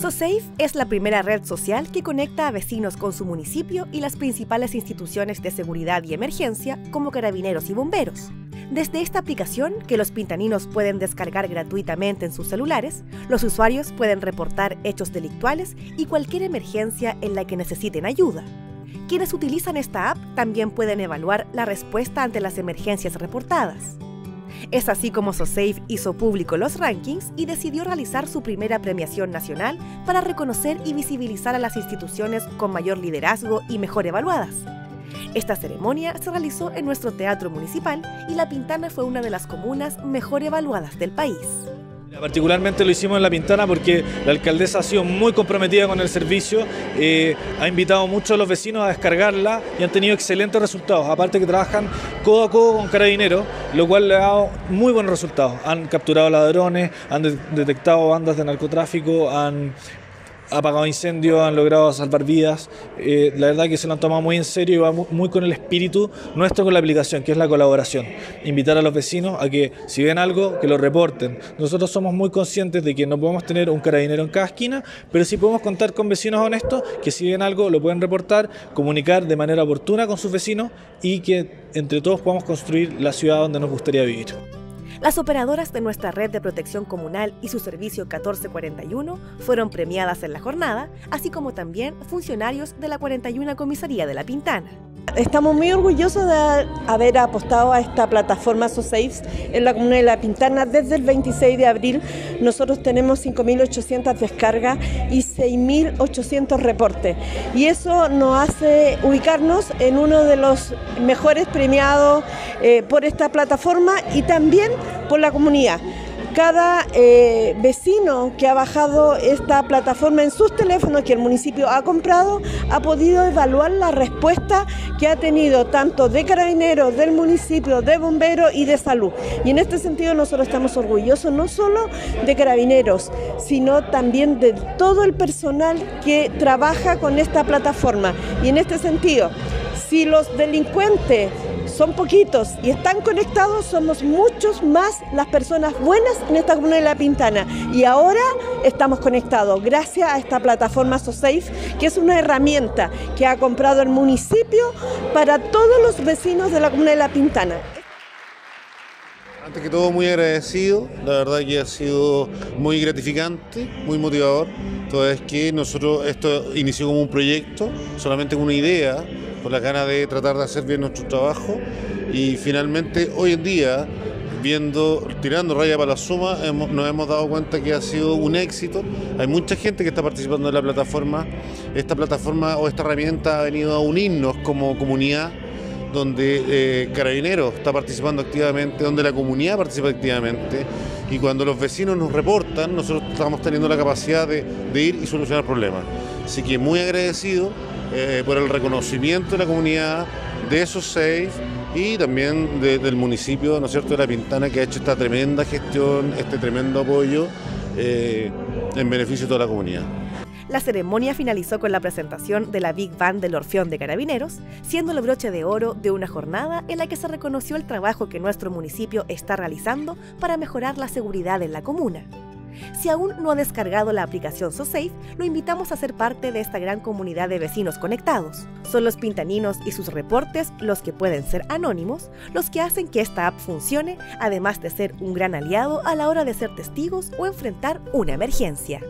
SoSafe es la primera red social que conecta a vecinos con su municipio y las principales instituciones de seguridad y emergencia como carabineros y bomberos. Desde esta aplicación, que los pintaninos pueden descargar gratuitamente en sus celulares, los usuarios pueden reportar hechos delictuales y cualquier emergencia en la que necesiten ayuda. Quienes utilizan esta app también pueden evaluar la respuesta ante las emergencias reportadas. Es así como SoSafe hizo público los rankings y decidió realizar su primera premiación nacional para reconocer y visibilizar a las instituciones con mayor liderazgo y mejor evaluadas. Esta ceremonia se realizó en nuestro teatro municipal y La Pintana fue una de las comunas mejor evaluadas del país. Particularmente lo hicimos en La Pintana porque la alcaldesa ha sido muy comprometida con el servicio, eh, ha invitado mucho a los vecinos a descargarla y han tenido excelentes resultados. Aparte que trabajan codo a codo con carabineros, lo cual le ha dado muy buenos resultados. Han capturado ladrones, han detectado bandas de narcotráfico, han apagado incendios, han logrado salvar vidas. Eh, la verdad que se lo han tomado muy en serio y va muy con el espíritu nuestro con la aplicación, que es la colaboración. Invitar a los vecinos a que si ven algo, que lo reporten. Nosotros somos muy conscientes de que no podemos tener un carabinero en cada esquina, pero sí podemos contar con vecinos honestos que si ven algo lo pueden reportar, comunicar de manera oportuna con sus vecinos y que entre todos podamos construir la ciudad donde nos gustaría vivir. Las operadoras de nuestra red de protección comunal y su servicio 1441 fueron premiadas en la jornada, así como también funcionarios de la 41 Comisaría de La Pintana. Estamos muy orgullosos de haber apostado a esta plataforma SoSafe en la comuna de La Pintana desde el 26 de abril. Nosotros tenemos 5.800 descargas y 6.800 reportes. Y eso nos hace ubicarnos en uno de los mejores premiados eh, por esta plataforma y también por la comunidad cada eh, vecino que ha bajado esta plataforma en sus teléfonos que el municipio ha comprado ha podido evaluar la respuesta que ha tenido tanto de carabineros, del municipio, de bomberos y de salud. Y en este sentido nosotros estamos orgullosos no solo de carabineros, sino también de todo el personal que trabaja con esta plataforma. Y en este sentido, si los delincuentes son poquitos y están conectados, somos muchos más las personas buenas en esta comuna de La Pintana. Y ahora estamos conectados gracias a esta plataforma SoSafe, que es una herramienta que ha comprado el municipio para todos los vecinos de la comuna de La Pintana. Antes que todo muy agradecido, la verdad que ha sido muy gratificante, muy motivador. Toda es que nosotros esto inició como un proyecto, solamente una idea, con la ganas de tratar de hacer bien nuestro trabajo y finalmente hoy en día viendo, tirando raya para la suma, nos hemos dado cuenta que ha sido un éxito. Hay mucha gente que está participando en la plataforma. Esta plataforma o esta herramienta ha venido a unirnos como comunidad, donde eh, Carabineros está participando activamente, donde la comunidad participa activamente. Y cuando los vecinos nos reportan, nosotros estamos teniendo la capacidad de, de ir y solucionar problemas. Así que muy agradecido eh, por el reconocimiento de la comunidad de esos seis y también del municipio ¿no es cierto? de La Pintana que ha hecho esta tremenda gestión, este tremendo apoyo eh, en beneficio de toda la comunidad. La ceremonia finalizó con la presentación de la Big Band del Orfeón de Carabineros, siendo el broche de oro de una jornada en la que se reconoció el trabajo que nuestro municipio está realizando para mejorar la seguridad en la comuna. Si aún no ha descargado la aplicación SoSafe, lo invitamos a ser parte de esta gran comunidad de vecinos conectados. Son los pintaninos y sus reportes, los que pueden ser anónimos, los que hacen que esta app funcione, además de ser un gran aliado a la hora de ser testigos o enfrentar una emergencia.